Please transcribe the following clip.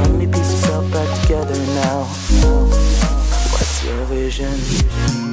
Let me piece yourself back together now. What's your vision?